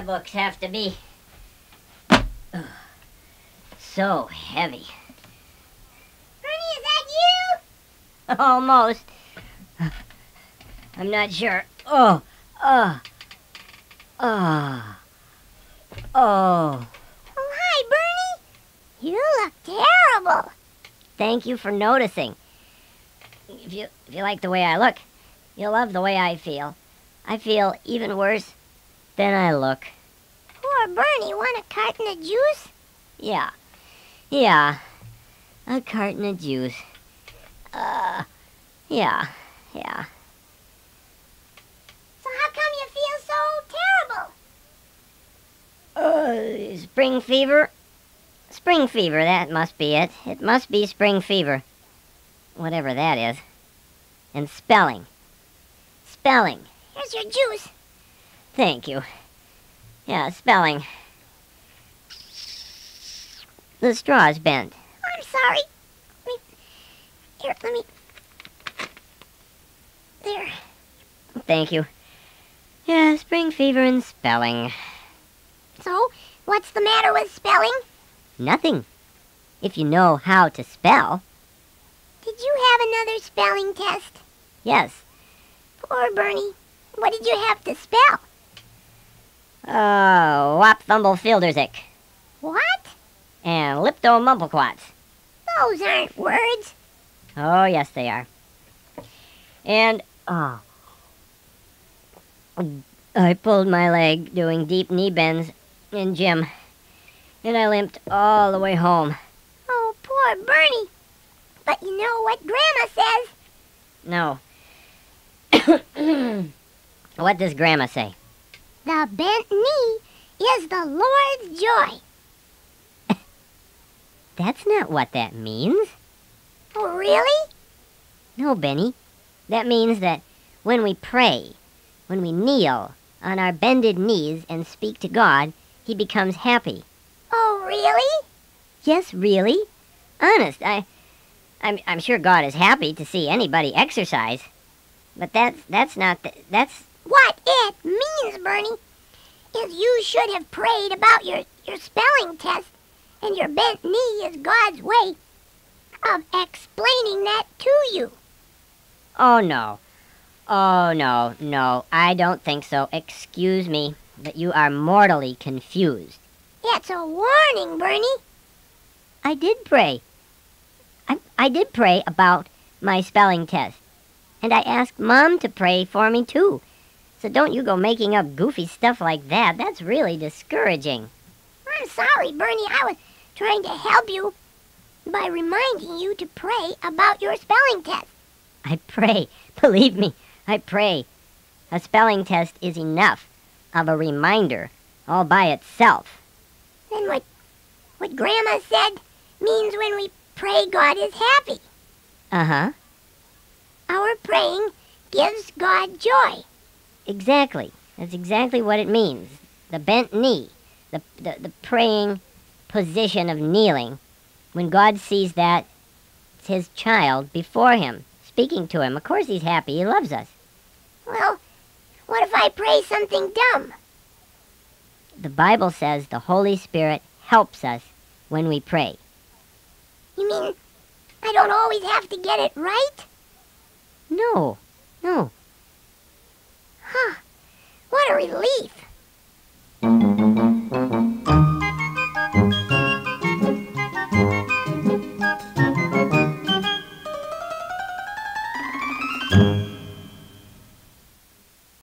books have to be. Ugh. So heavy. Bernie, is that you? Almost. I'm not sure. Oh, oh, uh, oh. Oh, hi, Bernie. You look terrible. Thank you for noticing. If you if you like the way I look, you'll love the way I feel. I feel even worse than I look. Poor Bernie, want a carton of juice? Yeah. Yeah. A carton of juice. Uh, yeah. Yeah. So how come you feel so terrible? Uh, spring fever? Spring fever, that must be it. It must be spring fever. Whatever that is. And spelling. Spelling. Here's your juice. Thank you. Yeah, spelling. The straw's bent. I'm sorry. Let me, here, let me. There. Thank you. Yeah, spring fever and spelling. So, what's the matter with spelling? Nothing. If you know how to spell. Did you have another spelling test? Yes. Poor Bernie. What did you have to spell? Oh, wop thumble filderzik. What? And lipto mumblequats. Those aren't words. Oh, yes, they are. And, oh. I pulled my leg doing deep knee bends in gym. And I limped all the way home. Oh, poor Bernie. But you know what Grandma says? No. what does Grandma say? The bent knee is the Lord's joy. That's not what that means. Oh, really? No, Benny. That means that when we pray, when we kneel on our bended knees and speak to God, He becomes happy. Oh, really? Yes, really? Honest, I, I'm, I'm sure God is happy to see anybody exercise. But that's, that's not, the, that's, What it means, Bernie, is you should have prayed about your, your spelling test, and your bent knee is God's way of explaining that to you. oh no. Oh no, no, I don't think so. Excuse me, but you are mortally confused. It's a warning, Bernie. I did pray. I, I did pray about my spelling test. And I asked Mom to pray for me too. So don't you go making up goofy stuff like that. That's really discouraging. I'm sorry, Bernie. I was trying to help you by reminding you to pray about your spelling test. I pray. Believe me, I pray. A spelling test is enough of a reminder all by itself. Then what what Grandma said means when we pray God is happy. Uh huh. Our praying gives God joy. Exactly. That's exactly what it means. The bent knee, the, the, the praying position of kneeling. When God sees that, it's his child before him, speaking to him. Of course he's happy. He loves us. Well, what if I pray something dumb? The Bible says the Holy Spirit helps us when we pray. You mean I don't always have to get it right? No, no. Huh. What a relief.